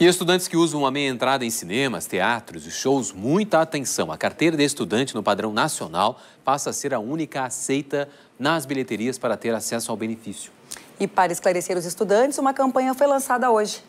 E estudantes que usam uma meia entrada em cinemas, teatros e shows, muita atenção. A carteira de estudante no padrão nacional passa a ser a única aceita nas bilheterias para ter acesso ao benefício. E para esclarecer os estudantes, uma campanha foi lançada hoje.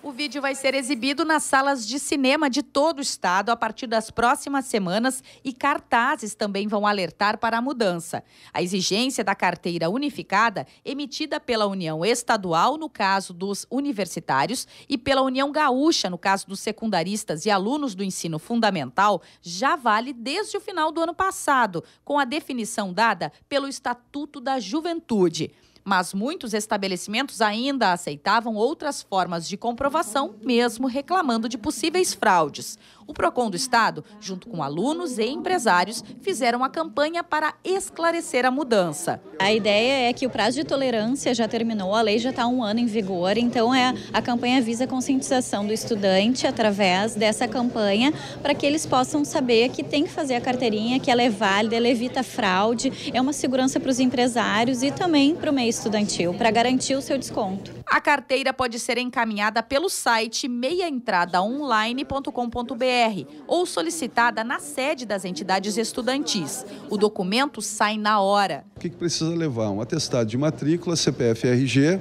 O vídeo vai ser exibido nas salas de cinema de todo o estado a partir das próximas semanas e cartazes também vão alertar para a mudança. A exigência da carteira unificada, emitida pela União Estadual, no caso dos universitários, e pela União Gaúcha, no caso dos secundaristas e alunos do ensino fundamental, já vale desde o final do ano passado, com a definição dada pelo Estatuto da Juventude mas muitos estabelecimentos ainda aceitavam outras formas de comprovação, mesmo reclamando de possíveis fraudes. O Procon do Estado, junto com alunos e empresários, fizeram a campanha para esclarecer a mudança. A ideia é que o prazo de tolerância já terminou, a lei já está um ano em vigor, então é, a campanha visa a conscientização do estudante através dessa campanha para que eles possam saber que tem que fazer a carteirinha, que ela é válida, ela evita fraude, é uma segurança para os empresários e também para o meio estudantil, para garantir o seu desconto. A carteira pode ser encaminhada pelo site meiaentradaonline.com.br ou solicitada na sede das entidades estudantis. O documento sai na hora. O que, precisa levar? Um atestado de matrícula, CPF RG.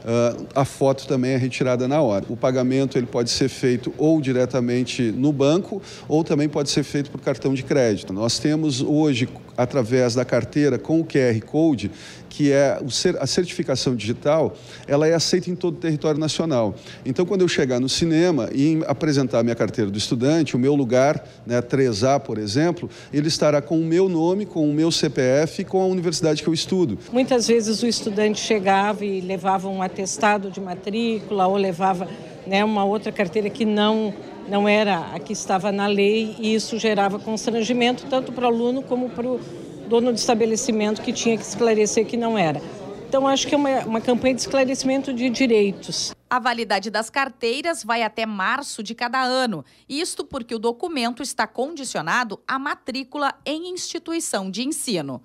Uh, a foto também é retirada na hora. O pagamento ele pode ser feito ou diretamente no banco ou também pode ser feito por cartão de crédito. Nós temos hoje, através da carteira com o QR Code, que é a certificação digital, ela é aceita em todo o território nacional. Então, quando eu chegar no cinema e apresentar minha carteira do estudante, o meu lugar, né, 3A, por exemplo, ele estará com o meu nome, com o meu CPF e com a universidade que eu estudo. Muitas vezes o estudante chegava e levava um atestado de matrícula ou levava né, uma outra carteira que não não era a que estava na lei e isso gerava constrangimento tanto para o aluno como para o dono do estabelecimento que tinha que esclarecer que não era. Então, acho que é uma, uma campanha de esclarecimento de direitos. A validade das carteiras vai até março de cada ano. Isto porque o documento está condicionado à matrícula em instituição de ensino.